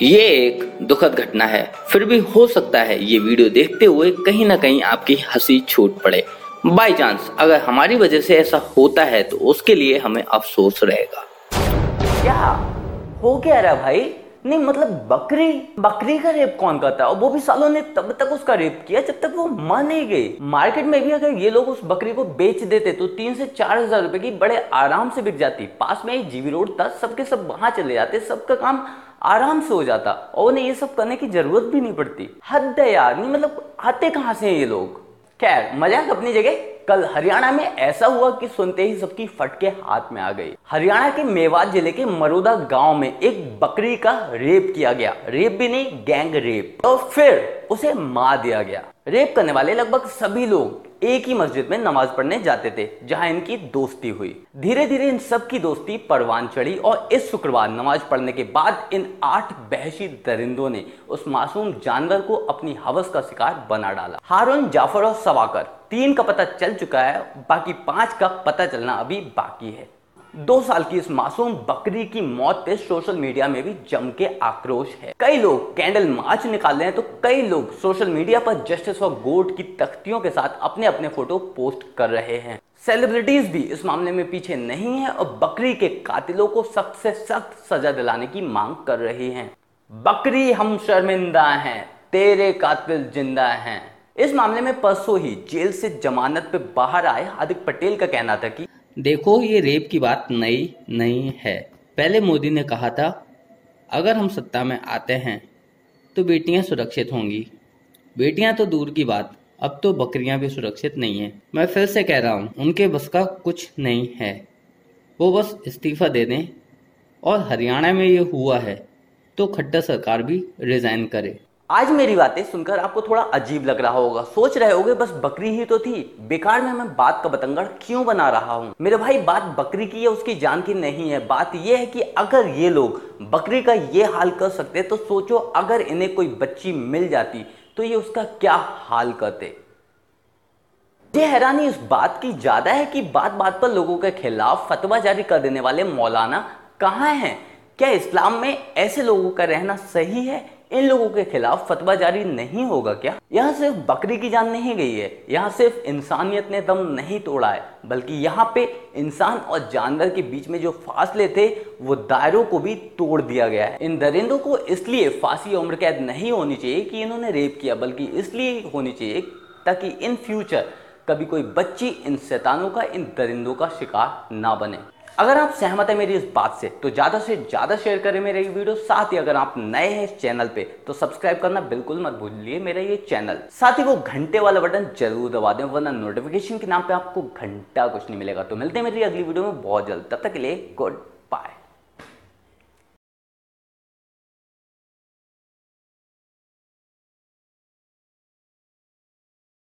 ये एक दुखद घटना है। फिर भी हो सकता है ये वीडियो देखते हुए कहीं ना कहीं आपकी हँसी छूट पड़े। बाई चांस अगर हमारी वजह से ऐसा होता है तो उसके लिए हमें अफसोस रहेगा। क्या? हो क्या रहा भाई? नहीं मतलब बकरी? बकरी का रेप कौन करता है? और वो भी सालों ने तब तक उसका रेप किया, जब तक वो मर नहीं गई मार्केट में भी अगर ये लोग उस बकरी को बेच देते तो तीन से चार हज़ार रुपए की बड़े आराम से बिक जाती। पास में एक जीवी रोड था, सबके सब वहाँ चले जाते, सबका काम आराम से हो जाता और उन्हें ये सब करने की ज़रूरत भी नहीं पड़ती। हद है यार, नहीं मतलब आते कहाँ से हैं ये लोग? खैर, मज़ाक अपनी जगह। कल हरियाणा में ऐसा हुआ कि सुनते ही सबकी फटके हाथ में आ गई। हरियाणा के मेवात ज़िले के मरुदा गाँव में एक बकरी का रेप किया गया। रेप भी नहीं, गैंग रेप। और फिर उसे मार दिया गया। रेप करने वाले लगभग सभी लोग एक ही मस्जिद में नमाज़ पढ़ने जाते थे, जहाँ इनकी दोस्ती हुई। धीरे धीरे इन सब की दोस्ती परवान चढ़ी और इस शुक्रवार नमाज़ पढ़ने के बाद इन आठ बहशी दरिंदों ने उस मासूम जानवर को अपनी हवस का शिकार बना डाला। हारून, जाफ़र और सवाकर, तीन का पता चल चुका है, बाकी पाँच का पता चलना अभी बाकी है। दो साल की इस मासूम बकरी की मौत पे सोशल मीडिया में भी जम के आक्रोश है। कई लोग कैंडल मार्च निकाल रहे हैं तो कई लोग सोशल मीडिया पर जस्टिस फॉर गोट की तख्तियों के साथ अपने अपने फ़ोटो पोस्ट कर रहे हैं। सेलिब्रिटीज भी इस मामले में पीछे नहीं है और बकरी के कातिलों को सख्त से सख्त सजा दिलाने की मांग कर रही हैं। बकरी हम शर्मिंदा हैं, तेरे कातिल ज़िंदा हैं। इस मामले में परसों ही जेल से जमानत पे बाहर आए हार्दिक पटेल का कहना था कि देखो, ये रेप की बात नई नहीं है। पहले मोदी ने कहा था, अगर हम सत्ता में आते हैं तो बेटियाँ सुरक्षित होंगी। बेटियाँ तो दूर की बात, अब तो बकरियाँ भी सुरक्षित नहीं है। मैं फिर से कह रहा हूँ, उनके बस का कुछ नहीं है। वो बस इस्तीफा दे दें, और हरियाणा में ये हुआ है तो खट्टर सरकार भी रिजाइन करे। आज मेरी बातें सुनकर आपको थोड़ा अजीब लग रहा होगा। सोच रहे होगे, बस बकरी ही तो थी। बेकार में मैं बात का बतंगड़ क्यों बना रहा हूँ? मेरे भाई, बात बकरी की है उसकी जान की नहीं है। बात यह है कि अगर ये लोग बकरी का ये हाल कर सकते तो सोचो अगर इन्हें कोई बच्ची मिल जाती तो ये उसका क्या हाल करते? ये हैरानी इस बात की ज़्यादा है कि बात बात पर लोगों के खिलाफ फतवा जारी कर देने वाले मौलाना कहाँ हैं? क्या इस्लाम में ऐसे लोगों का रहना सही है? इन लोगों के खिलाफ फतवा जारी नहीं होगा क्या? यहाँ सिर्फ़ बकरी की जान नहीं गई है। यहाँ सिर्फ़ इंसानियत ने दम नहीं तोड़ा है, बल्कि यहाँ पे इंसान और जानवर के बीच में जो फासले थे, वो दायरों को भी तोड़ दिया गया है। इन दरिंदों को इसलिए फांसी उम्र कैद नहीं होनी चाहिए कि इन्होंने रेप किया, बल्कि इसलिए होनी चाहिए ताकि इन फ्यूचर कभी कोई बच्ची इन शैतानों का, इन दरिंदों का शिकार ना बने। अगर आप सहमत है मेरी इस बात से तो ज़्यादा से ज़्यादा शेयर करें मेरे ये वीडियो साथ ही अगर आप नए हैं इस चैनल पे तो सब्सक्राइब करना बिल्कुल मत भूलिए मेरा ये चैनल साथ ही वो घंटे वाला बटन ज़रूर दबा दें, वरना नोटिफिकेशन के नाम पे आपको घंटा कुछ नहीं मिलेगा। तो मिलते हैं मेरी अगली वीडियो में बहुत जल्द। तब तक के लिए गुड